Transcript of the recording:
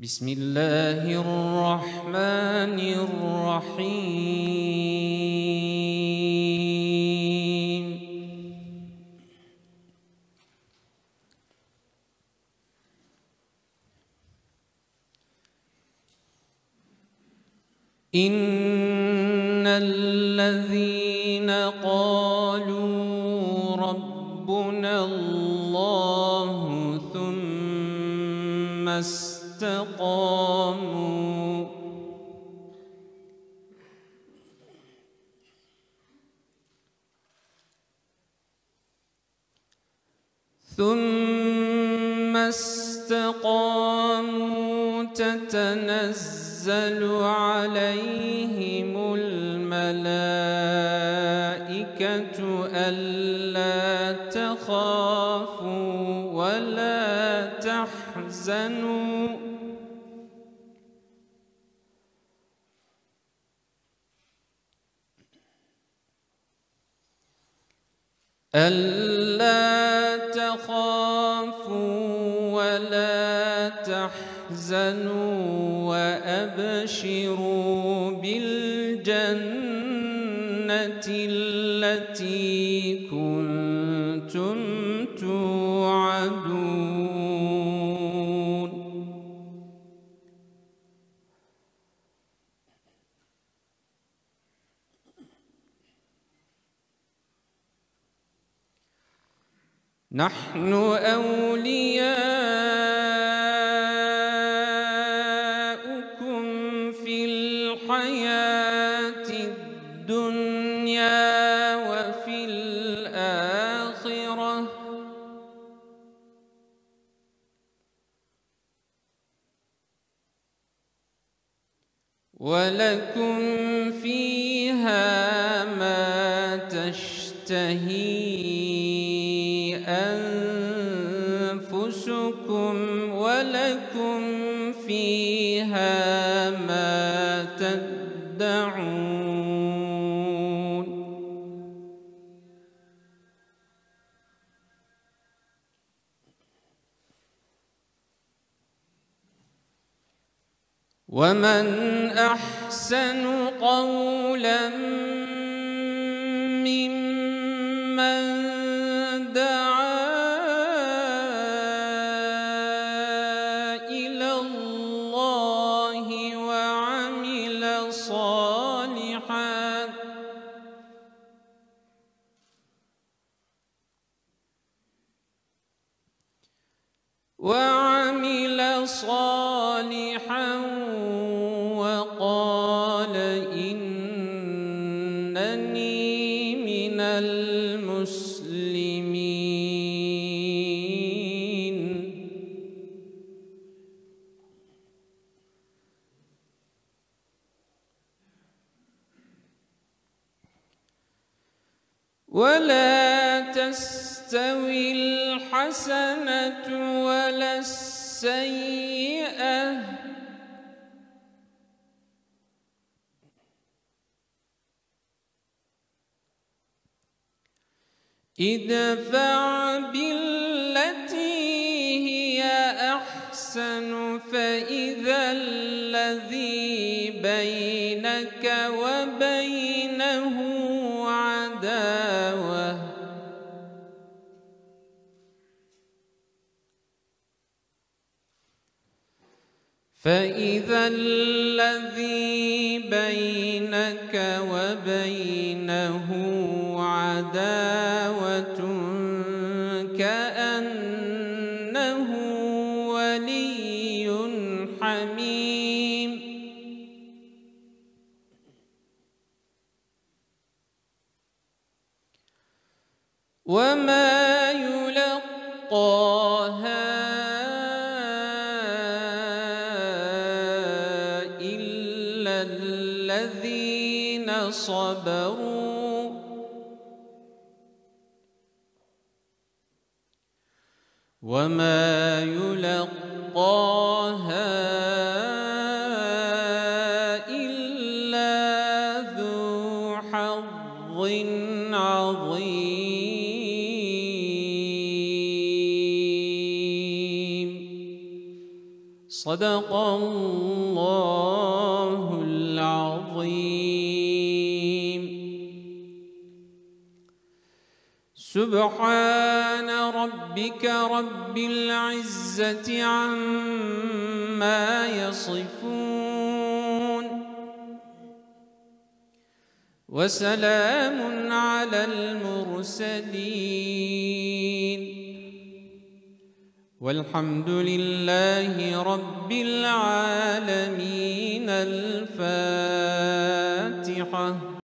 بسم الله الرحمن الرحيم. إن الذين قالوا ربنا الله ثم استقاموا ثم استقاموا تتنزل عليهم الملائكة ألا تخافوا ولا تحزنوا. ألا تخافوا ولا تحزنوا وأبشروا بالجنة التي كنتم نحن أولياؤكم في الحياة الدنيا وفي الآخرة. ولكم فيها ومن أحسن قولا ممن دعا إلى الله وعمل صالحا وعمل صالحا وقال إنني من المسلمين ولا تستوي الحسنة ولا السيئة ادفع بالتي هي أحسن فإذا الذي بينك وبينه فإذا الذي بينك وبينه عداوة كأنه ولي حميم. وما يلقاها الذين صبروا. وما يلقاها صدق الله العظيم. سبحان ربك رب العزة عما يصفون. وسلام على المرسلين. والحمد لله رب العالمين الفاتحة.